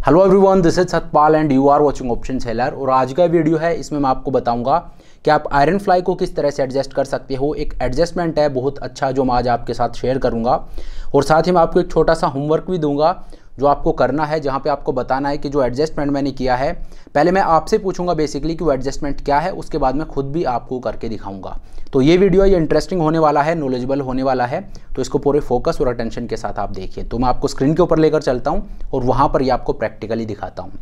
Hello everyone this is Satpal and you are watching option seller और आज का video है, इसमें मैं आपको बताऊँगा कि आप आयरन फ्लाई को किस तरह से एडजस्ट कर सकते हो। एक एडजस्टमेंट है, बहुत अच्छा जो मैं आज आपके साथ शेयर करूँगा। और साथ ही मैं आपको एक छोटा सा होमवर्क भी दूँगा, जो आपको करना है, जहाँ पे आपको बताना है कि जो एडजस्टमेंट मैंने किया है, पहले मैं आपसे पूछूँगा बेसिकली कि वो एडजस्टमेंट क्या है, उसके बाद मैं खुद भी आपको करके दिखाऊँगा। तो ये वीडियो ये इंटरेस्टिंग होने वाला है नॉलेजेबल होने वाला है तो इसको पूरे फोकस और अटेंशन के साथ आप देखिए। तो मैं आपको स्क्रीन के ऊपर लेकर चलता हूँ और वहाँ पर ये आपको प्रैक्टिकली दिखाता हूँ।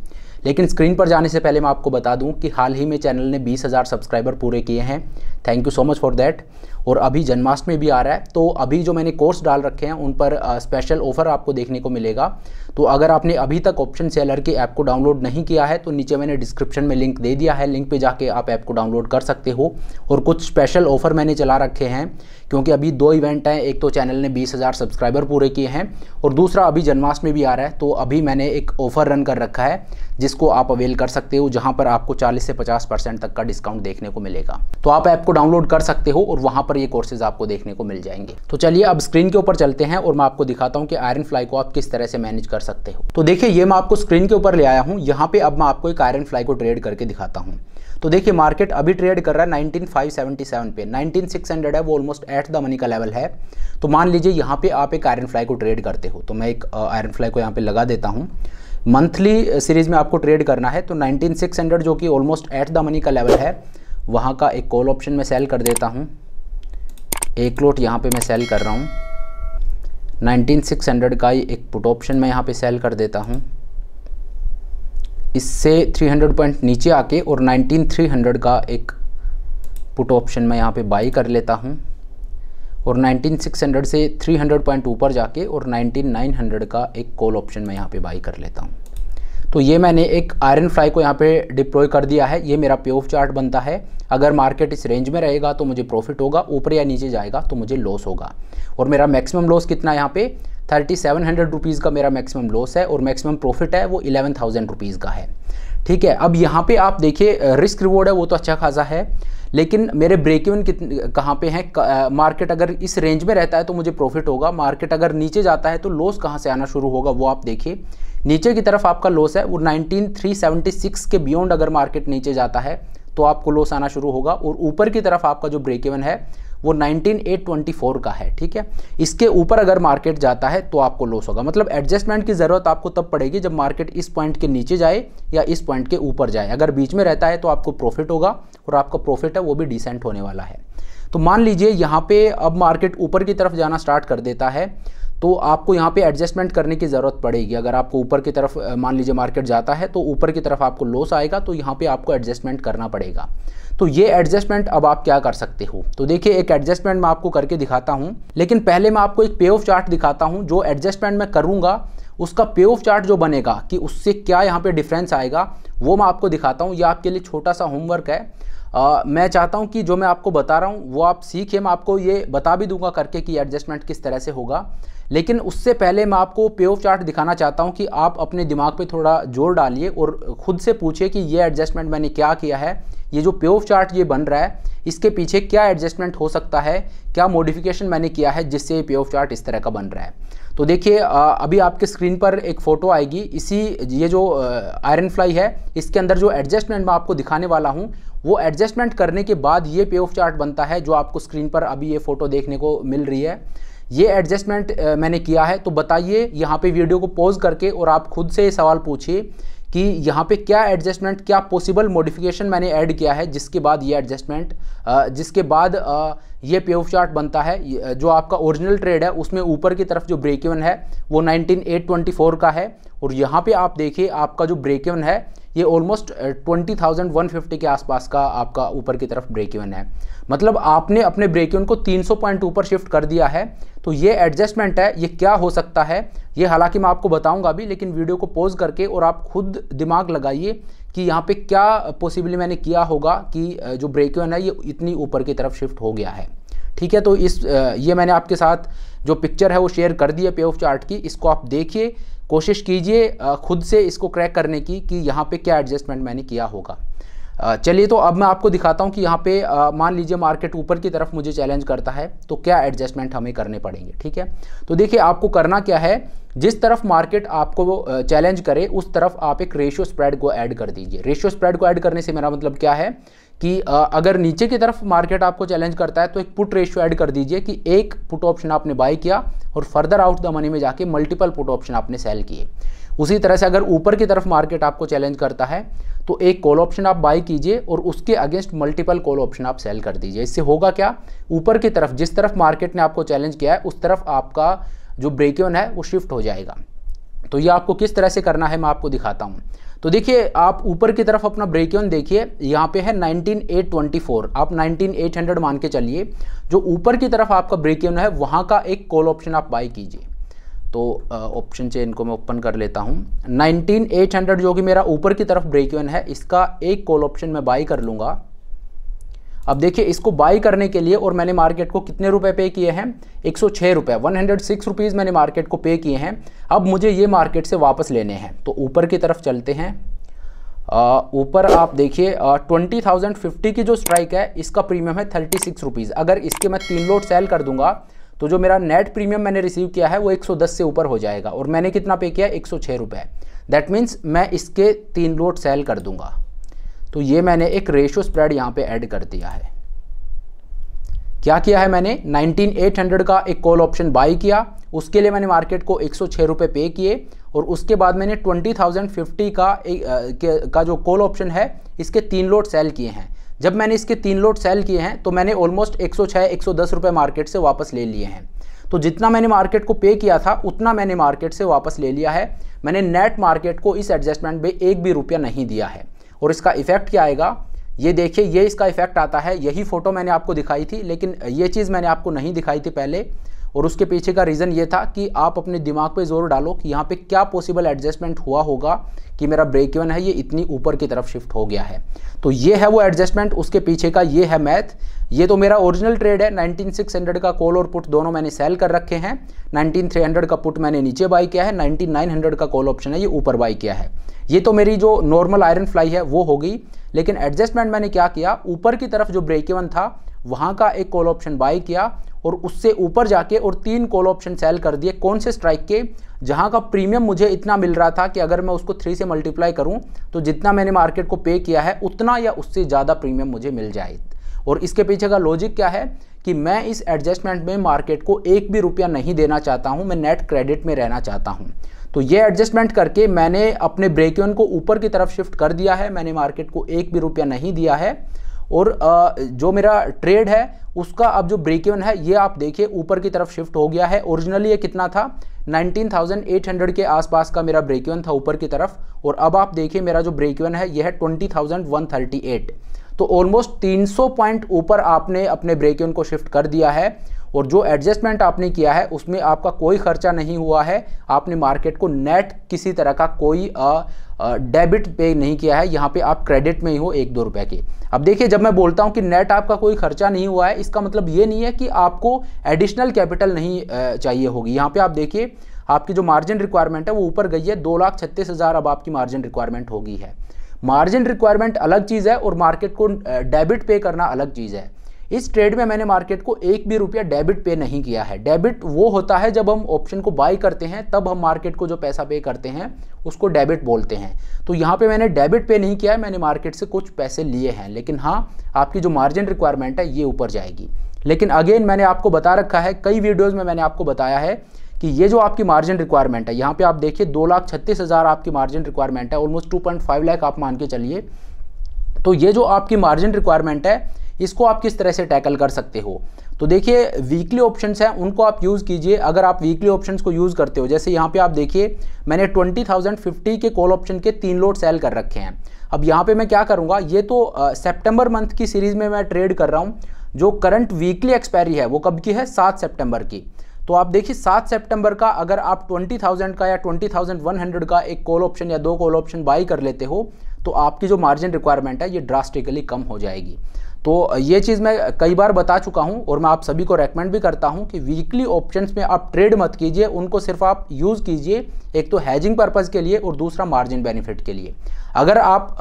लेकिन स्क्रीन पर जाने से पहले मैं आपको बता दूँ कि हाल ही में चैनल ने बीस हज़ार सब्सक्राइबर पूरे किए हैं। Thank you so much for that और अभी जन्माष्टमी भी आ रहा है तो अभी जो मैंने कोर्स डाल रखे हैं, उन पर स्पेशल ऑफ़र आपको देखने को मिलेगा। तो अगर आपने अभी तक ऑप्शन सेलर की ऐप को डाउनलोड नहीं किया है तो नीचे मैंने डिस्क्रिप्शन में लिंक दे दिया है। लिंक पर जाके आप ऐप को डाउनलोड कर सकते हो। और कुछ स्पेशल ऑफ़र मैंने चला रखे हैं। क्योंकि अभी दो इवेंट हैं, एक तो चैनल ने बीस हज़ार सब्सक्राइबर पूरे किए हैं और दूसरा अभी जन्माष्टमी भी आ रहा है तो अभी मैंने एक ऑफ़र रन कर रखा है, जिसको आप अवेल कर सकते हो, जहाँ पर आपको 40 से 50 परसेंट तक का डिस्काउंट देखने को मिलेगा। तो आप ऐप को डाउनलोड कर सकते हो और वहाँ पर ये कोर्सेज आपको देखने को मिल जाएँगे। तो चलिए अब स्क्रीन के ऊपर चलते हैं और मैं आपको दिखाता हूँ कि आयरन फ्लाई को आप किस तरह से मैनेज कर सकते हो। तो देखिए, ये मैं आपको स्क्रीन के ऊपर ले आया हूँ, यहाँ पे अब मैं आपको एक आयरन फ्लाई को ट्रेड करके दिखाता हूँ। तो देखिए मार्केट अभी ट्रेड कर रहा है 19577 पे। 19600 है, वो ऑलमोस्ट एट द मनी का लेवल है। तो मान लीजिए, यहाँ पे आप एक आयरन फ्लाई को ट्रेड करते हो। तो मैं एक आयरन फ्लाई को यहाँ पे लगा देता हूँ। मंथली सीरीज़ में आपको ट्रेड करना है तो 19600 जो कि ऑलमोस्ट एट द मनी का लेवल है, वहाँ का एक कॉल ऑप्शन में सेल कर देता हूँ। एक लोट यहाँ पे मैं सेल कर रहा हूँ। 19600 का ही एक पुट ऑप्शन मैं यहाँ पे सेल कर देता हूँ। इससे 300 पॉइंट नीचे आके और 19300 का एक पुट ऑप्शन मैं यहाँ पे बाई कर लेता हूँ। और 19600 से 300 पॉइंट ऊपर जाके और 19900 का एक कॉल ऑप्शन मैं यहाँ पे बाई कर लेता हूँ। तो ये मैंने एक आयरन फ्लाई को यहाँ पे डिप्लॉय कर दिया है। ये मेरा पे ऑफ़ चार्ट बनता है। अगर मार्केट इस रेंज में रहेगा तो मुझे प्रॉफिट होगा। ऊपर या नीचे जाएगा तो मुझे लॉस होगा। और मेरा मैक्सिमम लॉस कितना यहाँ पे? थर्टी सेवन हंड्रेड रुपीज़ का मेरा मैक्सिमम लॉस है और मैक्सिमम प्रॉफिट है, वो इलेवन थाउज़ेंड रुपीज़ का है। ठीक है, अब यहाँ पे आप देखिए रिस्क रिवॉर्ड है, वो तो अच्छा खासा है, लेकिन मेरे ब्रेक इवन कितने कहाँ पे हैं? मार्केट अगर इस रेंज में रहता है तो मुझे प्रॉफिट होगा मार्केट अगर नीचे जाता है तो लॉस कहाँ से आना शुरू होगा, वो आप देखिए। नीचे की तरफ़ आपका लॉस है, वो 19376 के बियॉन्ड अगर मार्केट नीचे जाता है तो आपको लॉस आना शुरू होगा, और ऊपर की तरफ़ आपका जो ब्रेक इवन है वो 19824 का है, ठीक है? इसके ऊपर अगर मार्केट जाता है तो आपको लॉस होगा। मतलब एडजस्टमेंट की ज़रूरत आपको तब पड़ेगी जब मार्केट इस पॉइंट के नीचे जाए या इस पॉइंट के ऊपर जाए। अगर बीच में रहता है तो आपको प्रॉफिट होगा और आपका प्रॉफिट है वो भी डिसेंट होने वाला है। तो मान लीजिए यहाँ पे अब मार्केट ऊपर की तरफ़ जाना स्टार्ट कर देता है। तो आपको यहाँ पे एडजस्टमेंट करने की ज़रूरत पड़ेगी। अगर आपको ऊपर की तरफ़ मान लीजिए मार्केट जाता है तो ऊपर की तरफ़ आपको लॉस आएगा तो यहाँ पे आपको एडजस्टमेंट करना पड़ेगा। तो ये एडजस्टमेंट अब आप क्या कर सकते हो? तो देखिए एक एडजस्टमेंट मैं आपको करके दिखाता हूँ। लेकिन पहले मैं आपको एक पे ऑफ़ चार्ट दिखाता हूँ। जो एडजस्टमेंट मैं करूँगा उसका पे ऑफ़ चार्ट जो बनेगा कि उससे क्या यहाँ पे डिफरेंस आएगा वो मैं आपको दिखाता हूँ। ये आपके लिए छोटा सा होमवर्क है। आ, मैं चाहता हूँ कि जो मैं आपको बता रहा हूँ वो आप सीखिए मैं आपको ये बता भी दूँगा करके कि एडजस्टमेंट किस तरह से होगा। लेकिन उससे पहले मैं आपको पे ऑफ़ चार्ट दिखाना चाहता हूँ कि आप अपने दिमाग पे थोड़ा ज़ोर डालिए और ख़ुद से पूछिए कि ये एडजस्टमेंट मैंने क्या किया है। ये जो पे ऑफ़ चार्ट ये बन रहा है, इसके पीछे क्या एडजस्टमेंट हो सकता है, क्या मॉडिफिकेशन मैंने किया है जिससे ये पे ऑफ़ चार्ट इस तरह का बन रहा है। तो देखिए अभी आपके स्क्रीन पर एक फ़ोटो आएगी। इसी, ये जो आयरन फ्लाई है, इसके अंदर जो एडजस्टमेंट मैं आपको दिखाने वाला हूँ, वो एडजस्टमेंट करने के बाद ये पे ऑफ़ चार्ट बनता है, जो आपको स्क्रीन पर अभी ये फ़ोटो देखने को मिल रही है। ये एडजस्टमेंट मैंने किया है। तो बताइए, यहाँ पे वीडियो को पॉज करके और आप खुद से सवाल पूछिए कि यहाँ पे क्या एडजस्टमेंट क्या पॉसिबल मॉडिफिकेशन मैंने ऐड किया है, जिसके बाद ये एडजस्टमेंट जिसके बाद ये पे चार्ट बनता है। जो आपका ओरिजिनल ट्रेड है, उसमें ऊपर की तरफ़ जो ब्रेक इवन है, वो 19824 का है। और यहाँ पे आप देखिए, आपका जो ब्रेक इवन है ये almost twenty thousand one fifty के आसपास का आपका ऊपर की तरफ़ ब्रेक इवन है। मतलब आपने अपने ब्रेक इवन को 300 पॉइंट ऊपर शिफ्ट कर दिया है तो ये एडजस्टमेंट है, ये क्या हो सकता है, ये हालाँकि मैं आपको बताऊँगा भी लेकिन वीडियो को पॉज करके और आप खुद दिमाग लगाइए कि यहाँ पे क्या पॉसिबली मैंने किया होगा कि जो ब्रेक इवन है, ये इतनी ऊपर की तरफ़ शिफ्ट हो गया है। ठीक है तो इस ये मैंने आपके साथ जो पिक्चर है वो शेयर कर दी है पे ऑफ़ चार्ट की, इसको आप देखिए, कोशिश कीजिए खुद से इसको क्रैक करने की, कि यहाँ पे क्या एडजस्टमेंट मैंने किया होगा। चलिए तो अब मैं आपको दिखाता हूँ कि यहाँ पे मान लीजिए मार्केट ऊपर की तरफ़ मुझे चैलेंज करता है तो क्या एडजस्टमेंट हमें करने पड़ेंगे, ठीक है? तो देखिए, आपको करना क्या है, जिस तरफ़ मार्केट आपको चैलेंज करे, उस तरफ़ आप एक रेशियो स्प्रेड को ऐड कर दीजिए। रेशियो स्प्रेड को ऐड करने से मेरा मतलब क्या है कि अगर नीचे की तरफ़ मार्केट आपको चैलेंज करता है तो एक पुट रेशियो ऐड कर दीजिए कि एक पुट ऑप्शन आपने बाय किया और फर्दर आउट द मनी में जाके मल्टीपल पुट ऑप्शन आपने सेल किए। उसी तरह से अगर ऊपर की तरफ़ मार्केट आपको चैलेंज करता है तो एक कॉल ऑप्शन आप बाई कीजिए और उसके अगेंस्ट मल्टीपल कॉल ऑप्शन आप सेल कर दीजिए। इससे होगा क्या? ऊपर की तरफ़, जिस तरफ़ मार्केट ने आपको चैलेंज किया है, उस तरफ़ आपका जो ब्रेक है, वो शिफ्ट हो जाएगा। तो ये आपको किस तरह से करना है, मैं आपको दिखाता हूँ। तो देखिए, आप ऊपर की तरफ़ अपना ब्रेक देखिए, यहाँ पे है 19824 आप 19800 मान के चलिए, जो ऊपर की तरफ़ आपका ब्रेक है, वहाँ का एक कॉल ऑप्शन आप बाई कीजिए। तो ऑप्शन चेन को मैं ओपन कर लेता हूँ। 19800 जो कि मेरा ऊपर की तरफ़ ब्रेक है, इसका एक कॉल ऑप्शन मैं बाई कर लूँगा। अब देखिए, इसको बाई करने के लिए और मैंने मार्केट को कितने रुपए पे किए हैं? एक सौ छः रुपये वन हंड्रेड सिक्स रुपीज़ मैंने मार्केट को पे किए हैं। अब मुझे ये मार्केट से वापस लेने हैं। तो ऊपर की तरफ़ चलते हैं। ऊपर आप देखिए ट्वेंटी थाउज़ेंड फिफ्टी की जो स्ट्राइक है, इसका प्रीमियम है थर्टी सिक्स रुपीज़ अगर इसके मैं तीन लोड सेल कर दूँगा तो जो मेरा नेट प्रीमियम मैंने रिसीव किया है, वो 110 से ऊपर हो जाएगा। और मैंने कितना पे किया? एक सौ दैट मीन्स मैं इसके तीन लोड सेल कर दूँगा। तो ये मैंने एक रेशियो स्प्रेड यहाँ पे ऐड कर दिया है। क्या किया है मैंने? 19800 का एक कॉल ऑप्शन बाई किया। उसके लिए मैंने मार्केट को एक सौ पे किए और उसके बाद मैंने 20050 का एक का जो कॉल ऑप्शन है, इसके तीन लोड सेल किए हैं। जब मैंने इसके तीन लोड सेल किए हैं तो मैंने ऑलमोस्ट 106 110 रुपए मार्केट से वापस ले लिए हैं। तो जितना मैंने मार्केट को पे किया था, उतना मैंने मार्केट से वापस ले लिया है। मैंने नेट मार्केट को इस एडजस्टमेंट में एक भी रुपया नहीं दिया है। और इसका इफ़ेक्ट क्या आएगा? ये देखिए, ये इसका इफ़ेक्ट आता है। यही फ़ोटो मैंने आपको दिखाई थी, लेकिन ये चीज़ मैंने आपको नहीं दिखाई थी पहले। और उसके पीछे का रीज़न ये था कि आप अपने दिमाग पे ज़ोर डालो कि यहाँ पे क्या पॉसिबल एडजस्टमेंट हुआ होगा कि मेरा ब्रेक इवन है, ये इतनी ऊपर की तरफ़ शिफ्ट हो गया है। तो ये है वो एडजस्टमेंट उसके पीछे का ये है मैथ ये तो मेरा ओरिजिनल ट्रेड है। 19600 का कॉल और पुट दोनों मैंने सेल कर रखे हैं। 19300 का पुट मैंने नीचे बाई किया है। 19900 का कॉल ऑप्शन है। ये ऊपर बाई किया है। ये तो मेरी जो नॉर्मल आयरन फ्लाई है, वो हो गई। लेकिन एडजस्टमेंट मैंने क्या किया? ऊपर की तरफ़ जो ब्रेक इवन था, वहाँ का एक कॉल ऑप्शन बाई किया और उससे ऊपर जाके और तीन कॉल ऑप्शन सेल कर दिए। कौन से स्ट्राइक के? जहाँ का प्रीमियम मुझे इतना मिल रहा था कि अगर मैं उसको थ्री से मल्टीप्लाई करूँ तो जितना मैंने मार्केट को पे किया है, उतना या उससे ज़्यादा प्रीमियम मुझे मिल जाए। और इसके पीछे का लॉजिक क्या है? कि मैं इस एडजस्टमेंट में मार्केट को एक भी रुपया नहीं देना चाहता हूँ मैं नेट क्रेडिट में रहना चाहता हूँ। तो ये एडजस्टमेंट करके मैंने अपने ब्रेक को ऊपर की तरफ़ शिफ्ट कर दिया है मैंने मार्केट को एक भी रुपया नहीं दिया है। और जो मेरा ट्रेड है उसका अब जो ब्रेक इवन है ये आप देखिए ऊपर की तरफ़ शिफ्ट हो गया है। ओरिजिनली ये कितना था? 19,800 के आसपास का मेरा ब्रेक इवन था ऊपर की तरफ़। और अब आप देखिए मेरा जो ब्रेक इवन है ये है 20,138 तो ऑलमोस्ट 300 पॉइंट ऊपर आपने अपने ब्रेक इवन को शिफ्ट कर दिया है और जो एडजस्टमेंट आपने किया है, उसमें आपका कोई खर्चा नहीं हुआ है। आपने मार्केट को नेट किसी तरह का कोई डेबिट पे नहीं किया है। यहाँ पे आप क्रेडिट में ही हो एक दो रुपए के। अब देखिए, जब मैं बोलता हूँ कि नेट आपका कोई खर्चा नहीं हुआ है, इसका मतलब ये नहीं है कि आपको एडिशनल कैपिटल नहीं चाहिए होगी। यहाँ पे आप देखिए, आपकी जो मार्जिन रिक्वायरमेंट है, वो ऊपर गई है। दो लाख छत्तीस हज़ार अब आपकी मार्जिन रिक्वायरमेंट होगी है। मार्जिन रिक्वायरमेंट अलग चीज़ है और मार्केट को डेबिट पे करना अलग चीज़ है। इस ट्रेड में मैंने मार्केट को एक भी रुपया डेबिट पे नहीं किया है। डेबिट वो होता है जब हम ऑप्शन को बाई करते हैं, तब हम मार्केट को जो पैसा पे करते हैं, उसको डेबिट बोलते हैं। तो यहाँ पे मैंने डेबिट पे नहीं किया है, मैंने मार्केट से कुछ पैसे लिए हैं। लेकिन हाँ आपकी जो मार्जिन रिक्वायरमेंट है, ये ऊपर जाएगी। लेकिन अगेन मैंने आपको बता रखा है, कई वीडियोज़ में मैंने आपको बताया है कि ये जो आपकी मार्जिन रिक्वायरमेंट है, यहाँ पे आप देखिए दो लाख छत्तीस हज़ार आपकी मार्जिन रिक्वायरमेंट है almost two point five lakh आप मान के चलिए। तो ये जो आपकी मार्जिन रिक्वायरमेंट है, इसको आप किस तरह से टैकल कर सकते हो? तो देखिए वीकली ऑप्शंस हैं, उनको आप यूज़ कीजिए। अगर आप वीकली ऑप्शंस को यूज़ करते हो, जैसे यहाँ पे आप देखिए, मैंने ट्वेंटी थाउज़ेंड फिफ्टी के कॉल ऑप्शन के तीन लोड सेल कर रखे हैं। अब यहाँ पे मैं क्या करूँगा, ये तो सेप्टेम्बर मंथ की सीरीज़ में मैं ट्रेड कर रहा हूँ, जो करंट वीकली एक्सपायरी है, वो कब की है? सात सेप्टेम्बर की। तो आप देखिए, सात सितंबर का अगर आप ट्वेंटी थाउज़ेंड का या ट्वेंटी थाउज़ेंड वन हंड्रेड का एक कॉल ऑप्शन या दो कॉल ऑप्शन बाई कर लेते हो तो आपकी जो मार्जिन रिक्वायरमेंट है, ये ड्रास्टिकली कम हो जाएगी। तो ये चीज़ मैं कई बार बता चुका हूँ और मैं आप सभी को रेकमेंड भी करता हूँ कि वीकली ऑप्शंस में आप ट्रेड मत कीजिए, उनको सिर्फ़ आप यूज़ कीजिए, एक तो हैजिंग पर्पज़ के लिए और दूसरा मार्जिन बेनिफिट के लिए। अगर आप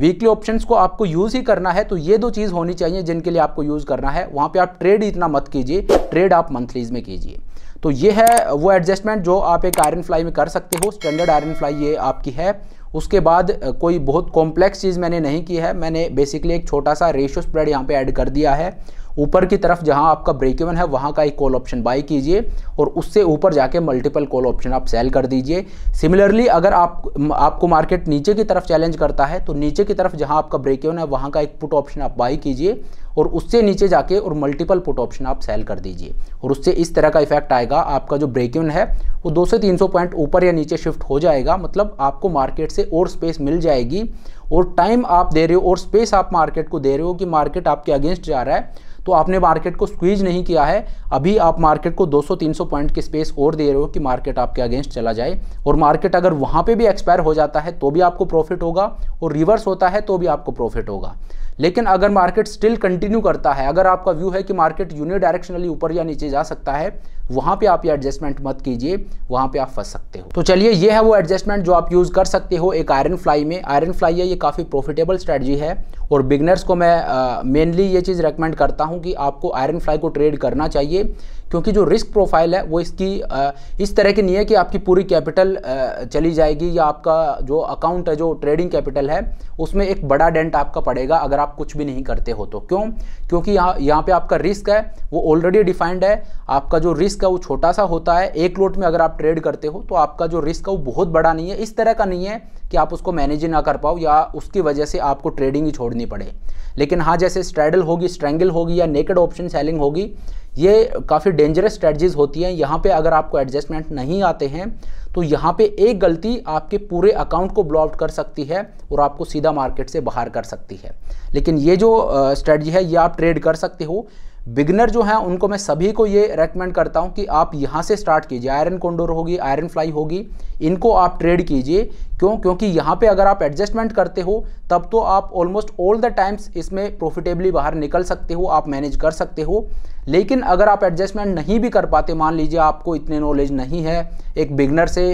वीकली ऑप्शंस को आपको यूज़ ही करना है तो ये दो चीज़ होनी चाहिए जिनके लिए आपको यूज़ करना है। वहाँ पर आप ट्रेड इतना मत कीजिए ट्रेड आप मंथलीज में कीजिए। तो ये है वो एडजस्टमेंट जो आप एक आयरन फ्लाई में कर सकते हो स्टैंडर्ड आयरन फ्लाई ये आपकी है। उसके बाद कोई बहुत कॉम्प्लेक्स चीज़ मैंने नहीं की है। मैंने बेसिकली एक छोटा सा रेशो स्प्रेड यहाँ पे ऐड कर दिया है। ऊपर की तरफ़ जहाँ आपका ब्रेक इवन है, वहाँ का एक कॉल ऑप्शन बाई कीजिए और उससे ऊपर जाके मल्टीपल कॉल ऑप्शन आप सेल कर दीजिए। सिमिलरली अगर आप, आपको मार्केट नीचे की तरफ़ चैलेंज करता है तो नीचे की तरफ़ जहाँ आपका ब्रेक इवन है, वहाँ का एक पुट ऑप्शन आप बाई कीजिए और उससे नीचे जाके और मल्टीपल पुट ऑप्शन आप सेल कर दीजिए। और उससे इस तरह का इफ़ेक्ट आएगा, आपका जो ब्रेक इवन है, वो दो से तीन पॉइंट ऊपर या नीचे शिफ्ट हो जाएगा मतलब आपको मार्केट से और स्पेस मिल जाएगी। और टाइम आप दे रहे हो और स्पेस आप मार्केट को दे रहे हो कि मार्केट आपके अगेंस्ट जा रहा है तो आपने मार्केट को स्क्वीज नहीं किया है, अभी आप मार्केट को 200-300 पॉइंट की स्पेस और दे रहे हो कि मार्केट आपके अगेंस्ट चला जाए। और मार्केट अगर वहाँ पे भी एक्सपायर हो जाता है तो भी आपको प्रॉफिट होगा और रिवर्स होता है तो भी आपको प्रॉफिट होगा। लेकिन अगर मार्केट स्टिल कंटिन्यू करता है, अगर आपका व्यू है कि मार्केट यूनिडायरेक्शनली ऊपर या नीचे जा सकता है वहाँ पे आप ये एडजस्टमेंट मत कीजिए, वहाँ पे आप फंस सकते हो। तो चलिए, ये है वो एडजस्टमेंट जो आप यूज़ कर सकते हो एक आयरन फ्लाई में। आयरन फ्लाई है, ये काफ़ी प्रॉफिटेबल स्ट्रेटजी है और बिगनर्स को मैं मेनली ये चीज़ रिकमेंड करता हूँ कि आपको आयरन फ्लाई को ट्रेड करना चाहिए, क्योंकि जो रिस्क प्रोफ़ाइल है वो इसकी इस तरह की नहीं है कि आपकी पूरी कैपिटल चली जाएगी या आपका जो अकाउंट है, जो ट्रेडिंग कैपिटल है, उसमें एक बड़ा डेंट आपका पड़ेगा अगर आप कुछ भी नहीं करते हो तो। क्यों? क्योंकि यहाँ यहाँ पे आपका रिस्क है, वो ऑलरेडी डिफाइंड है, आपका जो रिस्क है वो छोटा सा होता है, एक लोट में अगर आप ट्रेड करते हो तो आपका जो रिस्क है वो बहुत बड़ा नहीं है। इस तरह का नहीं है कि आप उसको मैनेज ही ना कर पाओ या उसकी वजह से आपको ट्रेडिंग ही छोड़नी पड़े। लेकिन हाँ जैसे स्ट्रैडल होगी स्ट्रेंगल होगी या नेकेड ऑप्शन सेलिंग होगी, ये काफ़ी डेंजरस स्ट्रेटजीज होती हैं। यहाँ पे अगर आपको एडजस्टमेंट नहीं आते हैं तो यहाँ पे एक गलती आपके पूरे अकाउंट को ब्लॉक कर सकती है और आपको सीधा मार्केट से बाहर कर सकती है। लेकिन ये जो स्ट्रेटजी है, ये आप ट्रेड कर सकते हो। बिगनर जो हैं उनको मैं सभी को ये रेकमेंड करता हूँ कि आप यहाँ से स्टार्ट कीजिए। आयरन कोंडोर होगी आयरन फ्लाई होगी इनको आप ट्रेड कीजिए। क्यों? क्योंकि यहाँ पे अगर आप एडजस्टमेंट करते हो तब तो आप ऑलमोस्ट ऑल द टाइम्स इसमें प्रॉफिटेबली बाहर निकल सकते हो आप मैनेज कर सकते हो। लेकिन अगर आप एडजस्टमेंट नहीं भी कर पाते मान लीजिए आपको इतने नॉलेज नहीं है एक बिगनर से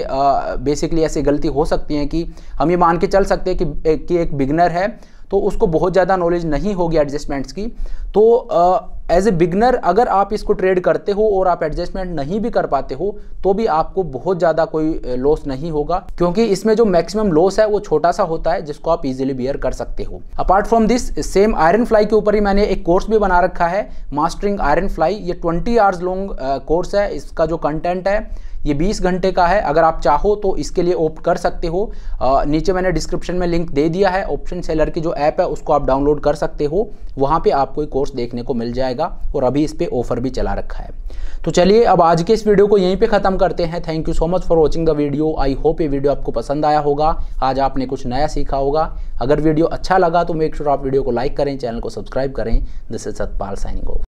बेसिकली ऐसी गलती हो सकती है कि हम ये मान के चल सकते हैं कि, कि एक बिगनर है तो उसको बहुत ज़्यादा नॉलेज नहीं होगी एडजस्टमेंट्स की। तो एज ए बिगनर अगर आप इसको ट्रेड करते हो और आप एडजस्टमेंट नहीं भी कर पाते हो तो भी आपको बहुत ज़्यादा कोई लॉस नहीं होगा। क्योंकि इसमें जो मैक्सिमम लॉस है, वो छोटा सा होता है, जिसको आप इजीली बियर कर सकते हो। Apart from this same iron fly के ऊपर ही मैंने एक कोर्स भी बना रखा है मास्टरिंग आयरन फ्लाई ये ट्वेंटी आवर्स लॉन्ग कोर्स है। इसका जो कंटेंट है ये 20 घंटे का है। अगर आप चाहो तो इसके लिए ओप्ट कर सकते हो। आ, नीचे मैंने डिस्क्रिप्शन में लिंक दे दिया है। ऑप्शन सेलर की जो ऐप है उसको आप डाउनलोड कर सकते हो। वहाँ पे आपको एक कोर्स देखने को मिल जाएगा और अभी इस पर ऑफ़र भी चला रखा है। तो चलिए अब आज के इस वीडियो को यहीं पर ख़त्म करते हैं। Thank you so much for watching the video I hope ये वीडियो आपको पसंद आया होगा। आज आपने कुछ नया सीखा होगा। अगर वीडियो अच्छा लगा तो मेक श्योर आप वीडियो को लाइक करें चैनल को सब्सक्राइब करें। This is Satpal signing off